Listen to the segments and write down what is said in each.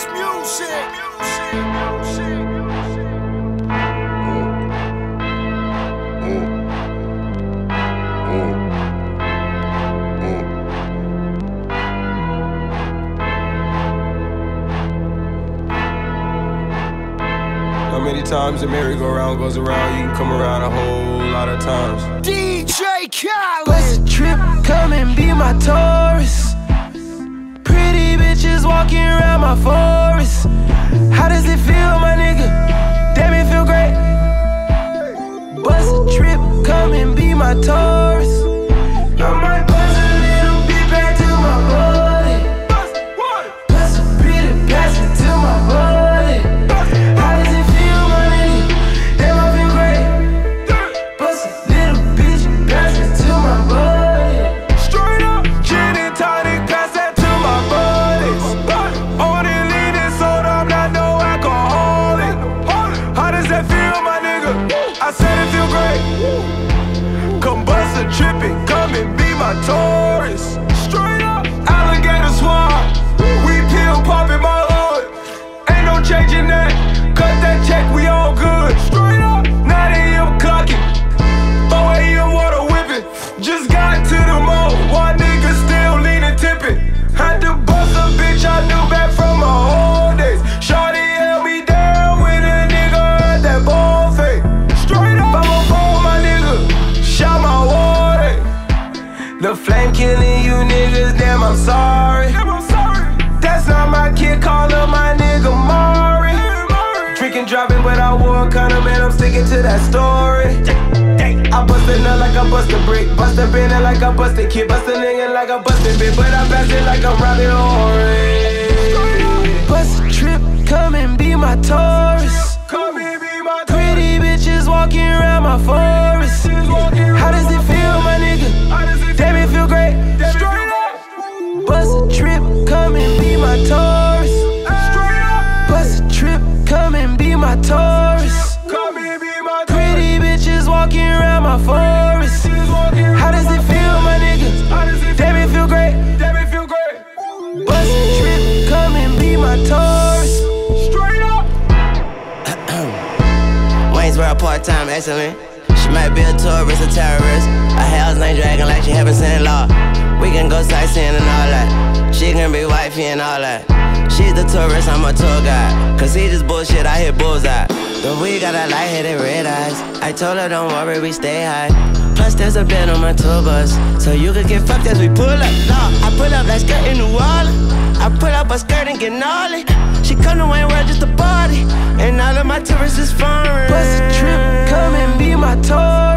How many times the merry-go-round goes around? You can come around a whole lot of times. DJ Khaled. Bust a trip, come and be my tourist. And niggas, damn, I'm sorry. That's not my kid, call him my nigga Mari. Drinking, driving, but I wore a condom and I'm sticking to that story. I bust a nut like I bust a brick, bust a bend like I bust a kid, bust a nigga like I bust a bit, but I pass it like I'm robbing orange. Bust my tourist. come and be my Pretty bitches walking around my forest. How does it feel, my nigga? Damn, it feel great. Damn, it feel great. Bust a trip, come and be my tourist. Straight up. Wayne's Waynesboro part-time excellent. She might be a tourist, a terrorist. A hell's name dragon like she haven't seen law. We can go sightseeing and all that. She can be wifey and all that. She's the tourist, I'm a tour guide. Cause he just bullshit, I hit bullseye. But we got a light-headed red eyes. I told her don't worry, we stay high. Plus there's a bed on my tour bus. So you could get fucked as we pull up. I pull up like skirt in New Orleans. I pull up a skirt and get gnarly. She come to Wayne World just to party. And all of my tourists is foreign. Bust a trip, come and be my tourist.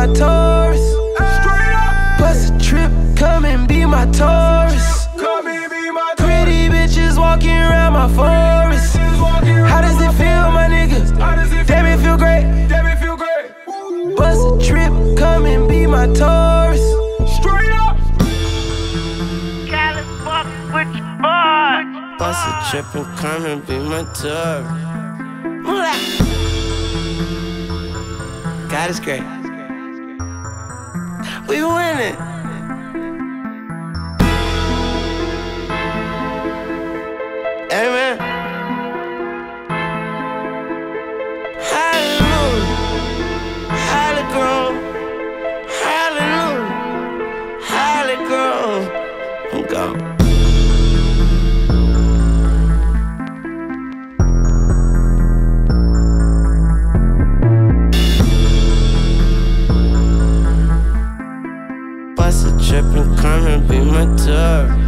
My tourist. straight up, Bust a trip, come and be my tourist. come and be my Pretty bitches walking around my forest. How does it feel, my nigga? Damn, it feel great. Damn, it feel great. Bust a trip, come and be my tourist. Straight up, Bust a trip and come and be my tour. Moolah. God is great. We winning. Come and be my tour.